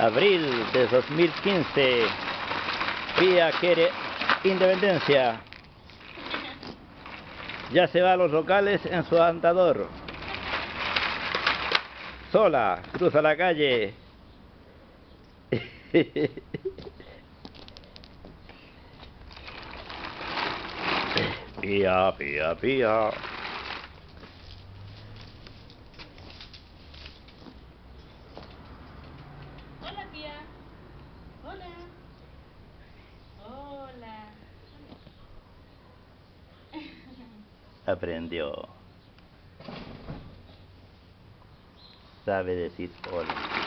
Abril de 2015. Pía quiere independencia. Ya se va a los locales en su andador. Sola, cruza la calle. pía, pía, pía. Hola, tía. Hola. Hola. Aprendió. Sabe decir hola.